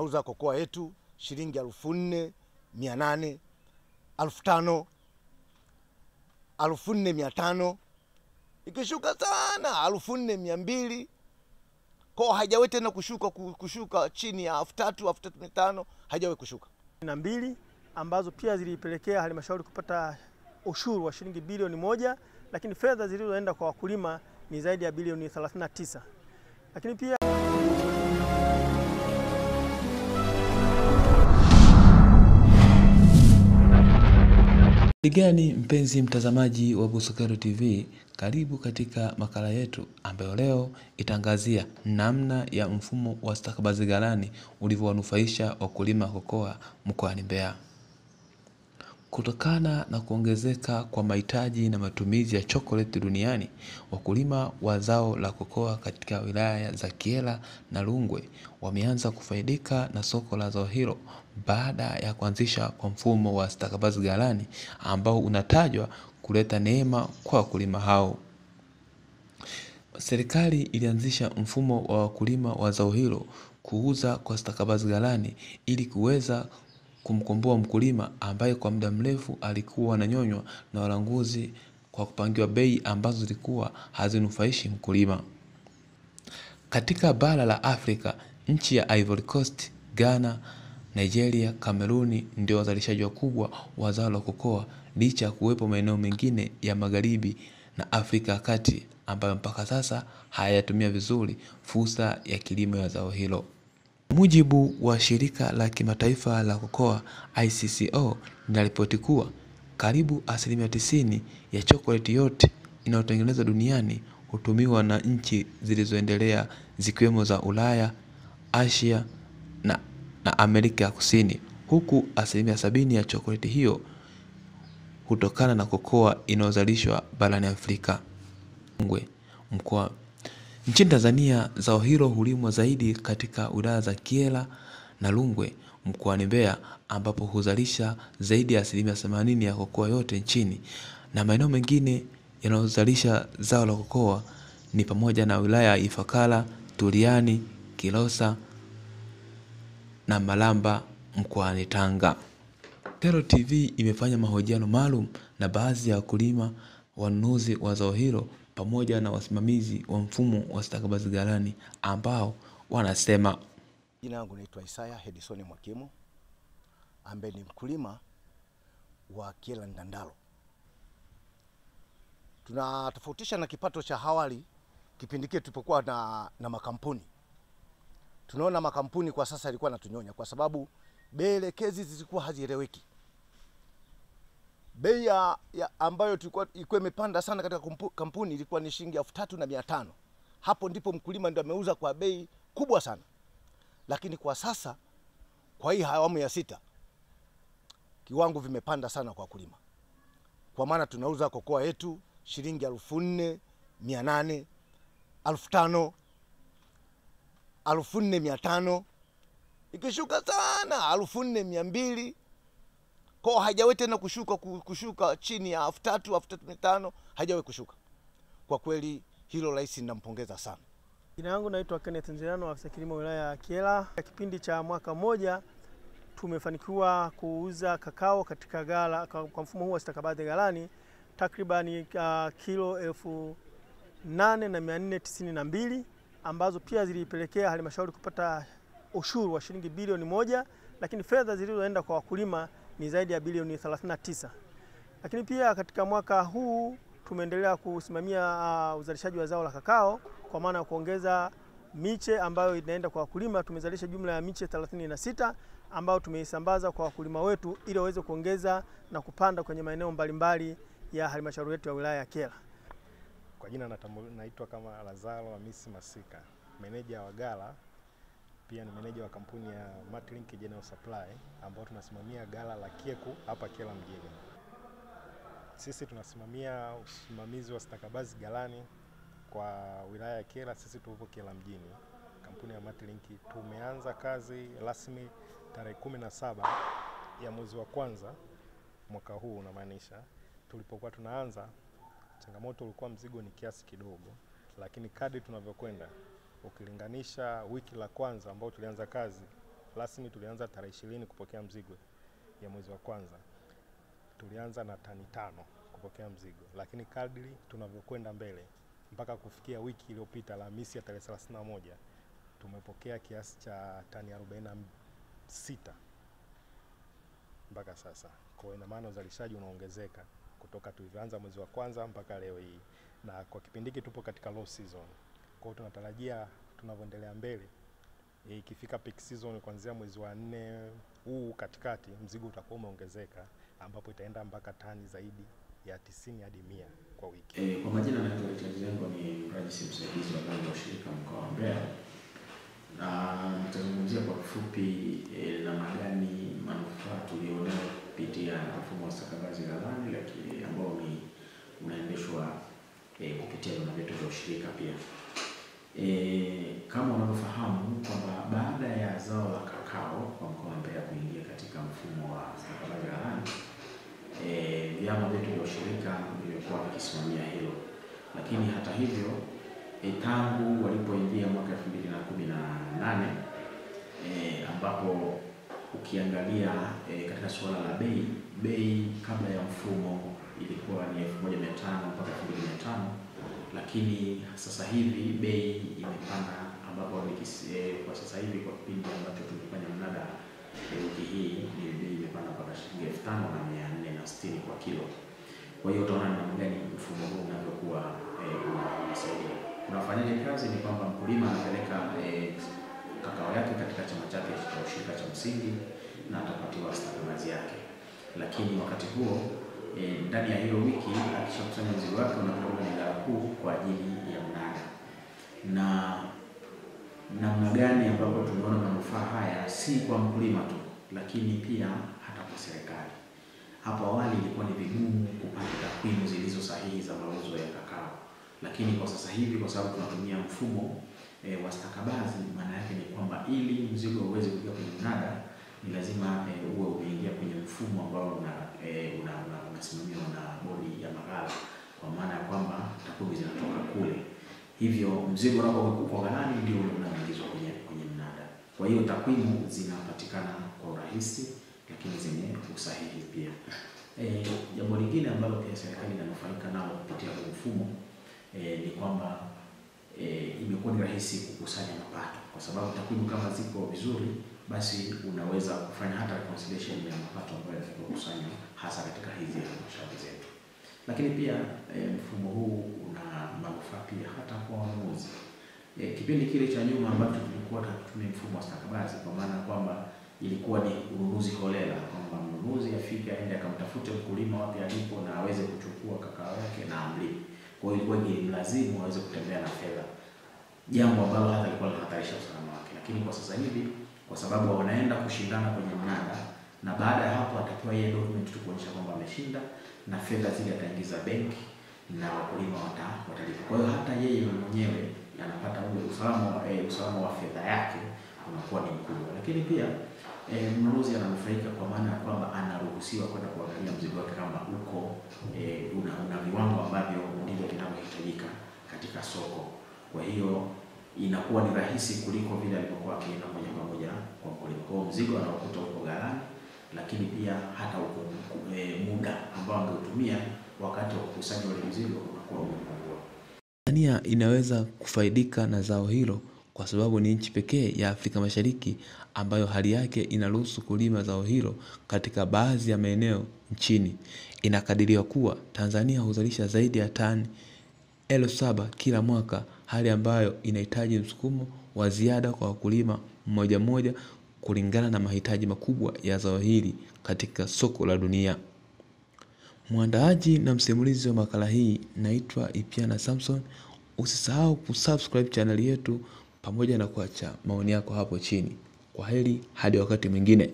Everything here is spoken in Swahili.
Nauza kokoa yetu shilingi elfu nne mia nane elfu tano elfu nne mia tano. Ikishuka sana elfu nne mia mbili. Ko tena kushuka kushuka chini ya elfu tatu elfu tatu mia tano. Kushuka. Na mbili ambazo pia zilipelekea halmashauri kupata ushuru wa shilingi bilioni moja, lakini fedha zilizoenda kwa wakulima ni zaidi ya bilioni 39. Lakini pia Gani mpenzi mtazamaji wa Busokero TV, karibu katika makala yetu ambayo leo itaangazia namna ya mfumo wa stakabadhi ghalani ulivyowanufaisha wakulima kokoa mkoani Mbeya. Kutokana na kuongezeka kwa mahitaji na matumizi ya chokoleti duniani, wakulima wa zao la kokoa katika wilaya za Kyela na Rungwe wameanza kufaidika na soko la zao hilo baada ya kuanzisha kwa mfumo wa stakabadhi ghalani ambao unatajwa kuleta neema kwa wakulima hao. Serikali ilianzisha mfumo wa wakulima wa zao hilo kuuza kwa stakabadhi ghalani ili kuweza kumkomboa mkulima ambaye kwa muda mrefu alikuwa ananyonywa na walanguzi kwa kupangiwa bei ambazo zilikuwa hazinufaishi mkulima. Katika bara la Afrika, nchi ya Ivory Coast, Ghana, Nigeria, Kameruni ndio wazalishaji wakubwa wa zao la kokoa licha ya kuwepo maeneo mengine ya magharibi na Afrika ya kati ambayo mpaka sasa hayatumia vizuri fursa ya kilimo ya zao hilo. Mujibu wa shirika la kimataifa la kokoa ICCO linaripoti kuwa karibu asilimia tisini ya chokoleti yote inayotengenezwa duniani hutumiwa na nchi zilizoendelea zikiwemo za Ulaya, Asia na, na Amerika ya Kusini, huku asilimia sabini ya chokoleti hiyo hutokana na kokoa inayozalishwa barani Afrika. Mkoa Nchini Tanzania zao hilo hulimwa zaidi katika wilaya za Kyela na Rungwe mkoani Mbeya ambapo huzalisha zaidi ya asilimia themanini ya kokoa yote nchini na maeneo mengine yanayozalisha zao la kokoa ni pamoja na wilaya ya Ifakara, Turiani, Kilosa na Malamba mkoani Tanga. Tero TV imefanya mahojiano maalum na baadhi ya wakulima wanunuzi wa zao hilo pamoja na wasimamizi wa mfumo wa stakabadhi ghalani ambao wanasema. Jina langu naitwa Isaya Hedison Mwakimu ambaye ni mkulima wa Kyela Ndandalo. Tunatofautisha na kipato cha awali kipindi kile tulipokuwa na, na makampuni. Tunaona makampuni kwa sasa yalikuwa natunyonya kwa sababu bei elekezi zilikuwa hazieleweki. Bei ya, ambayo tulikuwa ilikuwa imepanda sana katika kampuni ilikuwa ni shilingi elfu tatu na mia tano. Hapo ndipo mkulima ndio ameuza kwa bei kubwa sana, lakini kwa sasa kwa hii awamu ya sita kiwango vimepanda sana kwa wakulima, kwa maana tunauza kokoa yetu shilingi elfu nne mia nane elfu tano elfu nne mia tano. Ikishuka sana elfu nne mia mbili ko haijawahi tena kushuka kushuka chini ya elfu tatu elfu tatu mia tano haijawahi kushuka. Kwa kweli hilo rais ninampongeza sana. jina langu naitwa Kenneth Nzirano, afisa kilimo wilaya ya Kyela. Kipindi cha mwaka mmoja tumefanikiwa kuuza kakao katika ghala kwa mfumo huu wa stakabadhi ghalani takribani uh, kilo elfu nane na mia nne tisini na mbili ambazo pia zilipelekea halmashauri kupata ushuru wa shilingi bilioni moja, lakini fedha zilizoenda kwa wakulima ni zaidi ya bilioni 39. Lakini pia katika mwaka huu tumeendelea kusimamia uh, uzalishaji wa zao la kakao kwa maana ya kuongeza miche ambayo inaenda kwa wakulima. Tumezalisha jumla ya miche 36 ambayo tumeisambaza kwa wakulima wetu ili waweze kuongeza na kupanda kwenye maeneo mbalimbali ya halmashauri yetu ya wilaya ya Kyela. Kwa jina naitwa kama Lazaro Hamisi Masika, meneja wa ghala, pia ni meneja wa kampuni ya Matlink General Supply ambao tunasimamia gala la Kieku hapa Kyela mjini. Sisi tunasimamia usimamizi wa stakabazi galani kwa wilaya ya Kyela. Sisi tupo Kyela mjini, kampuni ya Matlink. Tumeanza kazi rasmi tarehe kumi na saba ya mwezi wa kwanza mwaka huu, unamaanisha tulipokuwa tunaanza changamoto ulikuwa mzigo ni kiasi kidogo, lakini kadri tunavyokwenda ukilinganisha wiki la kwanza ambao tulianza kazi rasmi tulianza tarehe ishirini kupokea mzigo ya mwezi wa kwanza, tulianza na tani tano kupokea mzigo, lakini kadri tunavyokwenda mbele mpaka kufikia wiki iliyopita Alhamisi ya tarehe 31 tumepokea kiasi cha tani 46 mpaka sasa. Kwa hiyo ina maana uzalishaji unaongezeka kutoka tulivyoanza mwezi wa kwanza mpaka leo hii, na kwa kipindi hiki tupo katika low season. Kwa hiyo tunatarajia tunavyoendelea mbele ikifika peak season kuanzia mwezi wa nne huu katikati, mzigo utakuwa umeongezeka ambapo itaenda mpaka tani zaidi ya tisini hadi mia kwa wiki. E, kwa majina naitwa Zengo, ni mrajisi msaidizi wa gari la ushirika mkoa wa Mbeya, na nitazungumzia kwa kifupi e, namna gani manufaa tulionayo kupitia mfumo wa stakabadhi ghalani lakini ambao ni unaendeshwa e, kupitia vyama vyetu vya ushirika pia. E, kama unavyofahamu kwamba baada ya zao la kakao kwa mkoa wa Mbeya kuingia katika mfumo wa stakabadhi ghalani e, vyama vyetu vya ushirika vimekuwa vikisimamia hilo, lakini hata hivyo e, tangu walipoingia mwaka elfu mbili na kumi na nane e, ambapo ukiangalia e, katika suala la bei, bei kabla ya mfumo ilikuwa ni elfu moja mia tano mpaka elfu mbili mia tano lakini sasa hivi bei imepanda, ambapo e, kwa sasa hivi kwa kipindi ambacho tulifanya mnada e, wiki hii ni bei imepanda mpaka shilingi elfu tano na mia nne na sitini kwa kilo. Kwa hiyo utaona ni namna gani mfumo huu unavyokuwa e, una- unasaidia. Unafanyaje kazi? Ni kwamba mkulima anapeleka kakao yake katika chama chake cha ushirika cha msingi na atapatiwa stakabadhi yake, lakini wakati huo e, ndani ya hiyo wiki akishakusanya mzigo wake unapelekwa kwenye ghala kuu kwa ajili ya mnada. Na namna gani ambapo tumeona manufaa haya si kwa mkulima tu, lakini pia hata kwa serikali. Hapo awali ilikuwa ni vigumu kupata takwimu zilizo sahihi za mauzo ya kakao, lakini kwa sasa hivi kwa sababu tunatumia mfumo e, wa stakabadhi, maana yake ni kwamba ili mzigo uweze kuja kwenye mnada ni lazima e, uwe umeingia kwenye mfumo ambao una, e, una, una, unasimamiwa na bodi ya maghala, kwa maana ya kwamba takwimu zinatoka kule, hivyo mzigo unapokuwa ghalani ndio unaingizwa kwenye kwenye mnada. Kwa hiyo takwimu zinapatikana kwa urahisi, lakini zenye usahihi pia. E, jambo lingine ambalo pia serikali inanufaika nalo kupitia huu mfumo e, ni kwamba e, imekuwa ni rahisi kukusanya mapato kwa sababu takwimu kama ziko vizuri, basi unaweza kufanya hata reconciliation ya mapato ambayo yanatakiwa kukusanywa hasa katika hizi halmashauri zetu. Lakini pia e, mfumo huu una manufaa pia hata kwa wanunuzi. E, kipindi kile cha nyuma ambacho tulikuwa tunatumia mfumo wa stakabadhi, kwa maana kwamba ilikuwa ni ununuzi holela, kwamba mnunuzi afike aende akamtafute mkulima wapi alipo na aweze kuchukua kakao yake na amlipe. Kwa hiyo ilikuwa ilimlazimu aweze kutembea na fedha, jambo ambalo hata lilikuwa linahatarisha usalama wake. Lakini kwa sasa hivi, kwa sababu wanaenda kushindana kwenye mnada, na baada ya hapo atapewa yeye document tu kuonyesha kwamba ameshinda, na fedha zile ataingiza benki na wakulima wata, watalipa. Kwa hiyo hata yeye mwenyewe anapata ule usalama wa- eh, usalama wa fedha yake unakuwa ni mkubwa, lakini pia eh, mnunuzi ananufaika kwa maana ya kwamba anaruhusiwa kwenda kuangalia mzigo wake kama uko eh, una, una viwango ambavyo ndivyo vinavyohitajika katika soko. Kwa hiyo inakuwa ni rahisi kuliko vile alivyokuwa akienda moja kwa moja kwa mkulima. Kwa mzigo anaokuta huko ghalani, lakini pia hata uko e, muda ambao angeutumia wakati wa kukusanya ule mzigo unakuwa umepungua. Tanzania inaweza kufaidika na zao hilo kwa sababu ni nchi pekee ya Afrika Mashariki ambayo hali yake inaruhusu kulima zao hilo katika baadhi ya maeneo nchini. Inakadiriwa kuwa Tanzania huzalisha zaidi ya tani elfu saba kila mwaka, hali ambayo inahitaji msukumo wa ziada kwa wakulima mmoja mmoja kulingana na mahitaji makubwa ya zao hili katika soko la dunia. Mwandaaji na msimulizi wa makala hii naitwa Ipiana Samson. Usisahau kusubscribe channel yetu pamoja na kuacha maoni yako hapo chini. Kwa heri hadi wakati mwingine.